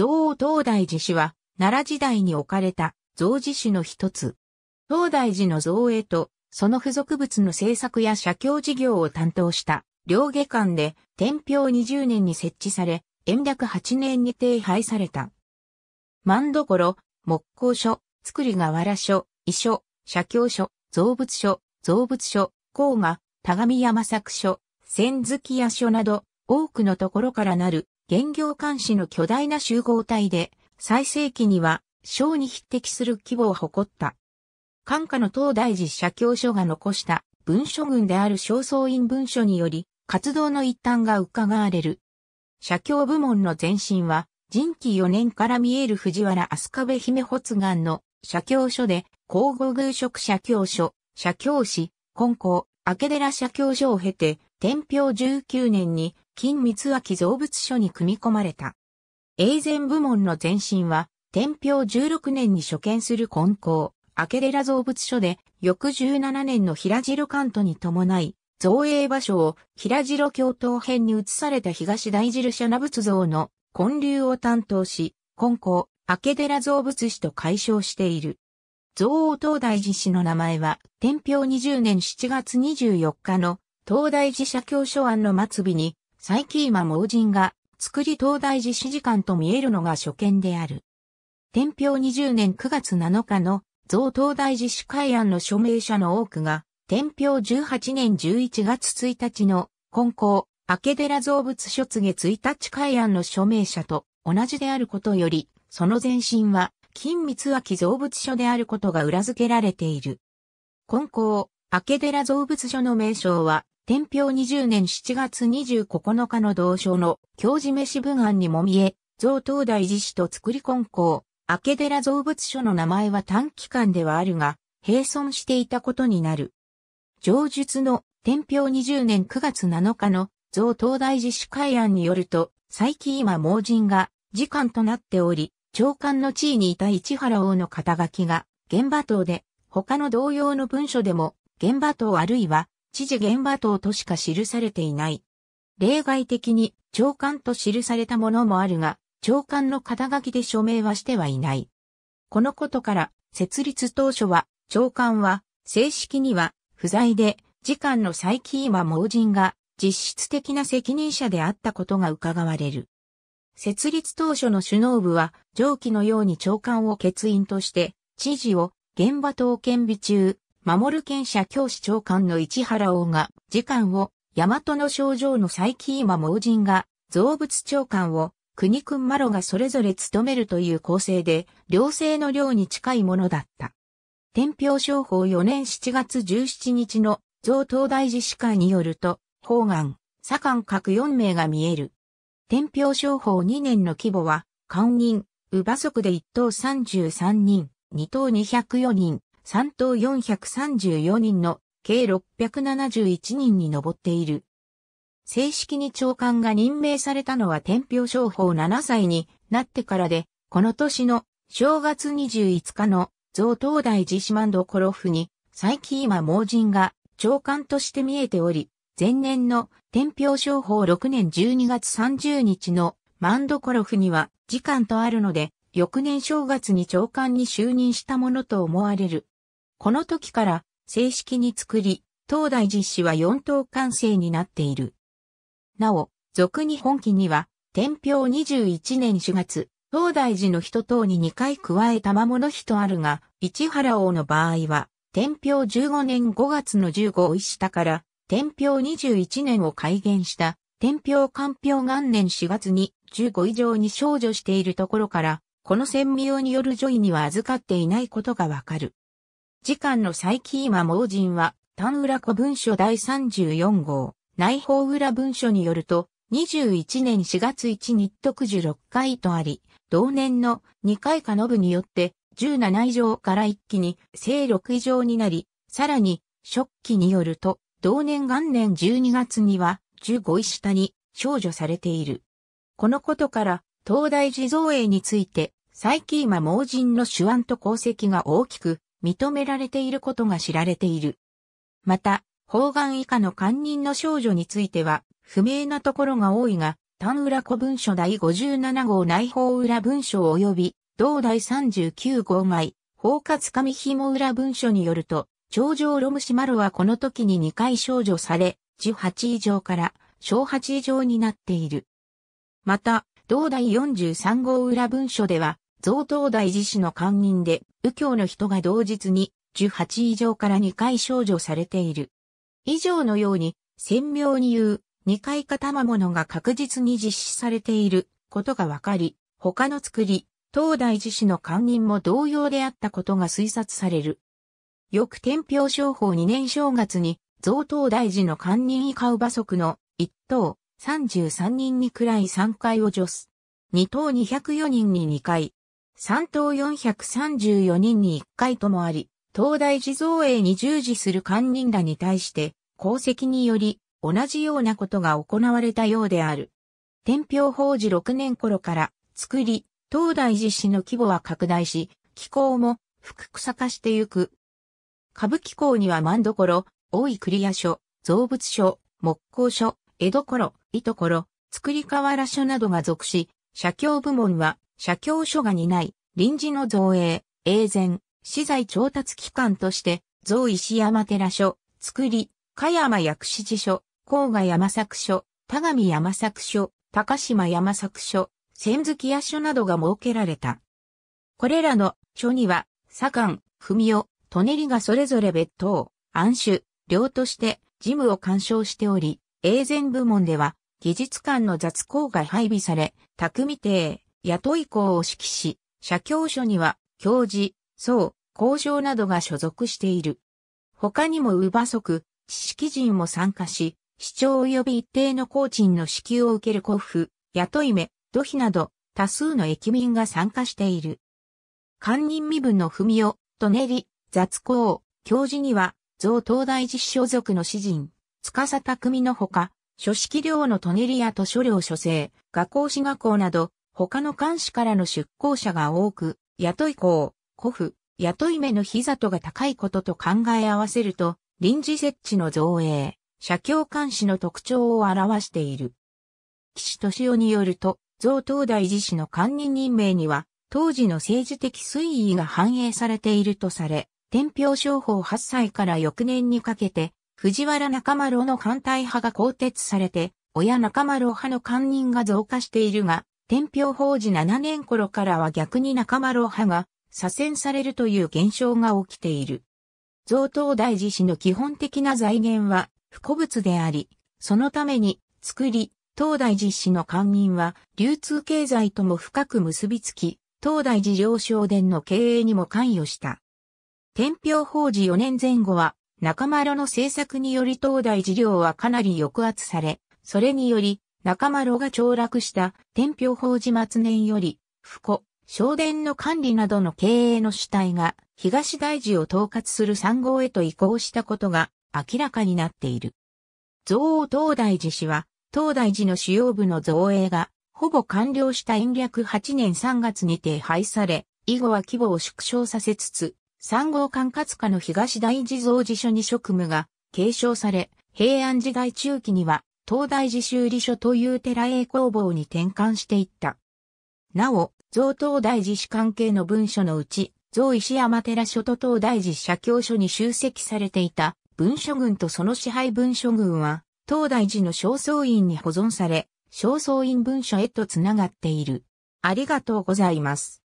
蔵王東大寺市は、奈良時代に置かれた蔵寺市の一つ。東大寺の造営と、その付属物の制作や写経事業を担当した両下館で天平20年に設置され、延暦8年に停廃された。万所、木工所、作り河原所、遺書、写経所、造物所、造物所、工画、田上山作所、千月屋所など、多くのところからなる、現業監視の巨大な集合体で、最盛期には、小に匹敵する規模を誇った。関下の東大寺写経所が残した文書群である正倉院文書により、活動の一端が伺われる。写経部門の前身は、人気4年から見える藤原飛鳥部姫発願の写経書で、皇后宮職写経書、写経史、根校、明寺写経書を経て、天平19年に金光脇造物所に組み込まれた。永前部門の前身は、天平16年に所見する根校、明寺造物所で、翌17年の平城関東に伴い、造営場所を平城京都編に移された東大印社名仏像の建立を担当し、今後、明寺造物師と解消している。造王東大寺氏の名前は、天平20年7月24日の東大寺社教書案の末尾に、佐伯今盲人が作り東大寺史事官と見えるのが初見である。天平20年9月7日の造東大寺史会案の署名者の多くが、天平18年11月1日の根校、明寺造物所告げ1日会案の署名者と同じであることより、その前身は、金光脇造物所であることが裏付けられている。根校、明寺造物所の名称は、天平20年7月29日の同書の教示飯文案にも見え、造東大寺市と作り根校、明寺造物所の名前は短期間ではあるが、並存していたことになる。上述の天平20年9月7日の造東大寺司会案によると、最近今盲人が時間となっており、長官の地位にいた市原王の肩書きが現場等で、他の同様の文書でも現場等あるいは知事現場等としか記されていない。例外的に長官と記されたものもあるが、長官の肩書きで署名はしてはいない。このことから設立当初は長官は正式には不在で、次官の佐伯今盲人が実質的な責任者であったことが伺われる。設立当初の首脳部は上記のように長官を欠員として、知事を現場等検備中、守る県社教師長官の市原王が、次官を大和の症状の佐伯今盲人が、造物長官を国君マロがそれぞれ務めるという構成で、両性の量に近いものだった。天平商法4年7月17日の造東大寺司会によると、方眼、左官各4名が見える。天平商法2年の規模は、官人、乳母族で1等33人、2等204人、3等434人の計671人に上っている。正式に長官が任命されたのは天平商法7歳になってからで、この年の正月25日の増東大寺島どころ府に、最近今盲人が長官として見えており、前年の天平商法6年12月30日の万所府には時間とあるので、翌年正月に長官に就任したものと思われる。この時から正式に作り、東大実施は4等完成になっている。なお、俗に本記には、天平21年4月、東大寺の一等に2回加えた魔物日とあるが、市原王の場合は、天平15年5月の15を下から、天平21年を改元した、天平官平元年4月に15以上に少女しているところから、この専名による女位には預かっていないことがわかる。次官の佐伯今盲人は、単浦古文書第34号、内包裏文書によると、21年4月1日特樹6回とあり、同年の2回かの部によって17以上から一気に正6以上になり、さらに、初期によると、同年元年12月には15位下に少女されている。このことから、東大寺造営について、最近今盲人の手腕と功績が大きく認められていることが知られている。また、方眼以下の官人の少女については、不明なところが多いが、単裏古文書第57号内包裏文書及び、同第39号前、包括紙紐裏文書によると、頂上ロムシマロはこの時に2回少女され、18以上から小8以上になっている。また、同第43号裏文書では、贈東大寺氏の官人で、右京の人が同日に18以上から2回少女されている。以上のように、鮮明に言う、二回型魔物が確実に実施されていることがわかり、他の作り、東大寺氏の官人も同様であったことが推察される。翌天平商法2年正月に、贈東大寺の官人以下馬足の一等33人にくらい3回を除す。二等204人に2回。三等434人に1回ともあり、東大寺造営に従事する官人らに対して、功績により同じようなことが行われたようである。天平法治6年頃から作り、東大寺市の規模は拡大し、気候も福草化してゆく。歌舞伎港には万所、大井クリア所、造物所、木工所、江戸頃、糸所、作り河原所などが属し、社協部門は社協所が担い、臨時の造営、永前、資材調達機関として、造石山寺所、作り、香山薬師寺所、甲賀山作所、田上山作所、高島山作所、千月屋所などが設けられた。これらの書には、左官、文雄、舎人がそれぞれ別当、暗守、領として事務を干渉しており、永前部門では、技術官の雑工が配備され、匠邸、雇い校を指揮し、社教所には、教授、僧、工場などが所属している。他にも乳母足、知識人も参加し、市長及び一定の工賃の支給を受ける交付、雇い目、土肥など多数の駅民が参加している。官人身分の文雄、舎人、雑工、教授には、増東大実所属の詩人、司匠のほか、書式寮の舎人や図書寮書生、学校士学校など、他の官士からの出向者が多く、雇い校、古府、雇い目の膝とが高いことと考え合わせると、臨時設置の造営、社協監視の特徴を表している。岸敏夫によると、増東大寺氏の官人任命には、当時の政治的推移が反映されているとされ、天平商法8歳から翌年にかけて、藤原中丸の反対派が更迭されて、親中丸派の官人が増加しているが、天平法治7年頃からは逆に中丸派が左遷されるという現象が起きている。増東大寺氏の基本的な財源は不古物であり、そのために作り、東大寺氏の官人は流通経済とも深く結びつき、東大寺領商殿の経営にも関与した。天平法治4年前後は中丸の政策により東大寺領はかなり抑圧され、それにより中丸が凋落した天平法治末年より、不古、商殿の管理などの経営の主体が東大寺を統括する三号へと移行したことが明らかになっている。造王東大寺氏は東大寺の主要部の造営が、ほぼ完了した延暦8年3月にて廃され、以後は規模を縮小させつつ、三号管轄下の東大寺造寺所に職務が継承され、平安時代中期には、東大寺修理所という寺営工房に転換していった。なお、造東大寺市関係の文書のうち、造石山寺所と東大寺社教所に集積されていた文書群とその支配文書群は、東大寺の正倉院に保存され、正倉院文書へとつながっている。ありがとうございます。